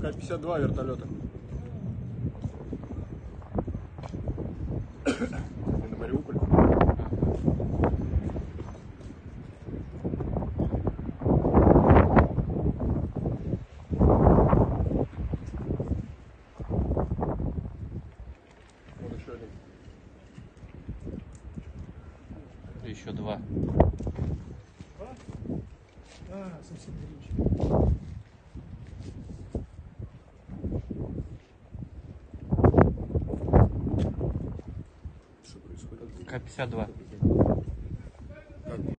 К-52 вертолета. Мариуполь. Вот еще один. Еще два. А, совсем гринч. К-52.